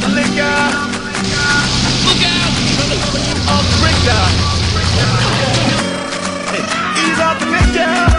breaker. Look out! A breaker. Hey, he's off the picture.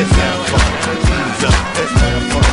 It's time for fun. Ease up. Let's.